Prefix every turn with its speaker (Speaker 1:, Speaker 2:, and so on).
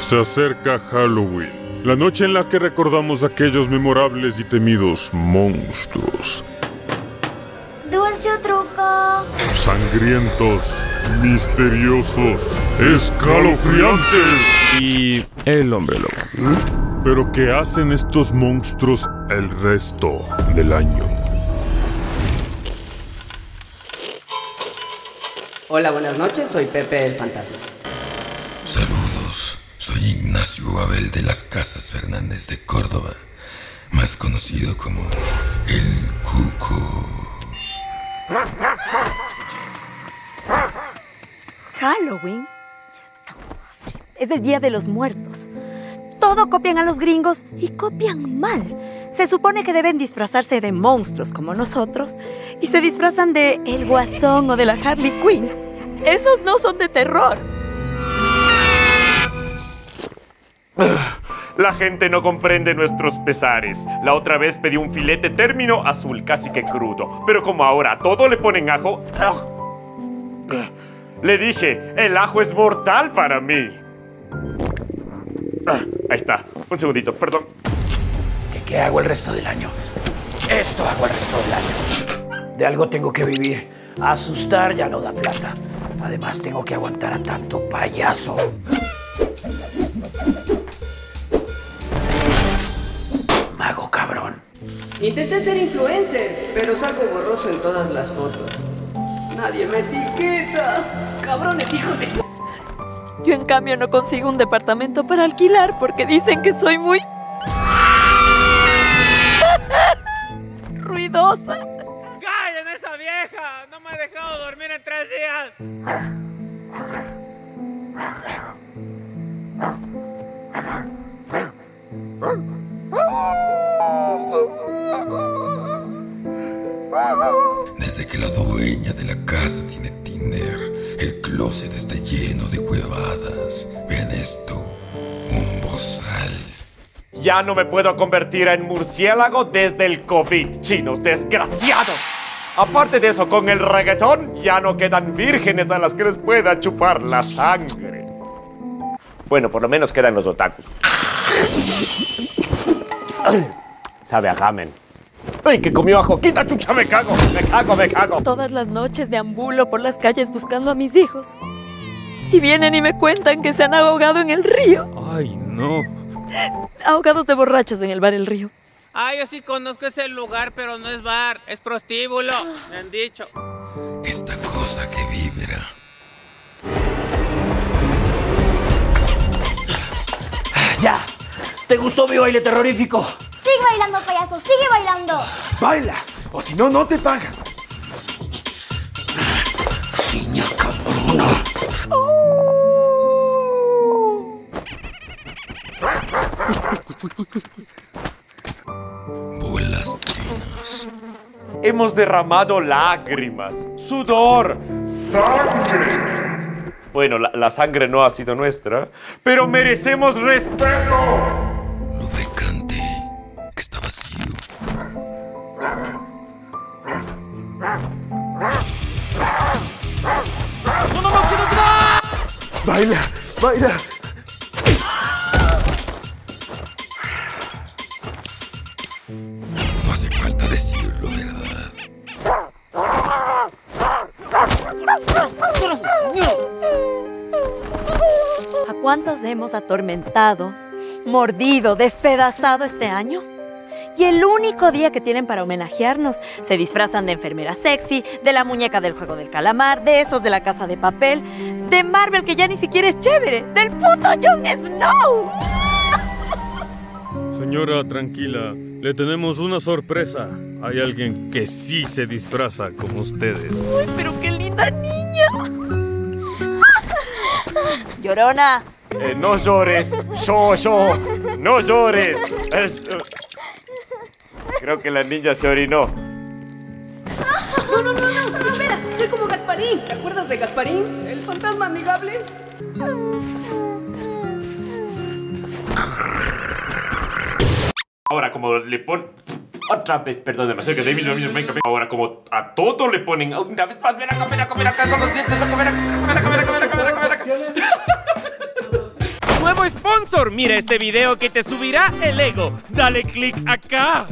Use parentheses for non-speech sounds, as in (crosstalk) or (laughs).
Speaker 1: Se acerca Halloween, la noche en la que recordamos aquellos memorables y temidos monstruos.
Speaker 2: Dulce truco.
Speaker 1: Sangrientos, misteriosos, escalofriantes.
Speaker 3: Y el hombre lobo.
Speaker 1: Pero ¿qué hacen estos monstruos el resto del año?
Speaker 4: Hola, buenas noches, soy Pepe el Fantasma.
Speaker 5: Soy Ignacio Abel de las Casas Fernández de Córdoba, más conocido como el Cuco.
Speaker 6: Halloween es el Día de los Muertos. Todo copian a los gringos y copian mal. Se supone que deben disfrazarse de monstruos como nosotros y se disfrazan de el guasón o de la Harley Quinn. Esos no son de terror.
Speaker 7: La gente no comprende nuestros pesares. La otra vez pedí un filete término azul, casi que crudo. Pero como ahora todo le ponen ajo... Le dije, el ajo es mortal para mí. Ah, ahí está. Un segundito, perdón.
Speaker 8: ¿Qué, ¿Qué hago el resto del año? Esto hago el resto del año. De algo tengo que vivir. Asustar ya no da plata. Además tengo que aguantar a tanto payaso.
Speaker 4: Intenté ser influencer, pero salgo borroso en todas las fotos. Nadie me etiqueta. Cabrones hijos de...
Speaker 6: Yo en cambio no consigo un departamento para alquilar porque dicen que soy muy... (laughs) ruidosa.
Speaker 9: ¡Callen esa vieja! ¡No me ha dejado dormir en tres días! (laughs)
Speaker 5: Desde que la dueña de la casa tiene Tinder, el closet está lleno de huevadas. Vean esto, un bozal.
Speaker 7: Ya no me puedo convertir en murciélago desde el COVID, chinos desgraciados. Aparte de eso, con el reggaetón ya no quedan vírgenes a las que les pueda chupar la sangre. Bueno, por lo menos quedan los otakus. (coughs) Sabe a ramen. ¡Ay, que comió ajo! ¡Quita chucha! ¡Me cago! ¡Me cago, me cago!
Speaker 6: Todas las noches deambulo por las calles buscando a mis hijos. Y vienen y me cuentan que se han ahogado en el río.
Speaker 3: Ay, no.
Speaker 6: Ahogados de borrachos en el bar El Río.
Speaker 9: Ah, yo sí conozco ese lugar, pero no es bar, es prostíbulo, me han dicho.
Speaker 5: Esta cosa que vibra.
Speaker 8: ¡Ya! ¿Te gustó mi baile terrorífico?
Speaker 2: Sigue bailando, payaso, sigue bailando.
Speaker 10: Baila, o si no, no te pagan.
Speaker 8: Niña cabrona. (laughs)
Speaker 5: Bolas chinas.
Speaker 7: Hemos derramado lágrimas, sudor, sangre. Bueno, la, la sangre no ha sido nuestra, pero merecemos respeto.
Speaker 9: ¡No, no, no, quiero no!
Speaker 10: Baila, baila.
Speaker 5: No hace falta decirlo, ¿verdad?
Speaker 6: ¿A cuántos le hemos atormentado, mordido, despedazado este año? Y el único día que tienen para homenajearnos, se disfrazan de enfermera sexy, de la muñeca del juego del calamar, de esos de la casa de papel, de Marvel que ya ni siquiera es chévere, del puto Jon Snow. (laughs)
Speaker 3: Señora, tranquila. Le tenemos una sorpresa. Hay alguien que sí se disfraza como ustedes.
Speaker 6: Uy, pero qué linda niña. (laughs) Llorona.
Speaker 7: Eh, no llores, yo, yo, no llores. Es- eh, creo que la niña se orinó.
Speaker 4: No, no, no, no, espera, soy como Gasparín. ¿Te acuerdas de Gasparín? El fantasma amigable.
Speaker 7: Ahora, como le ponen. Otra vez, perdón, demasiado que David no me venga. Ahora, como a todo le ponen. Una vez más, ven acá, acá, acá, los dientes, a comer, a comer, a comer, a comer, a comer, a comer, a comer.
Speaker 9: ¡Nuevo
Speaker 7: nuevo sponsor. Mira este video que te subirá el ego. Dale click acá.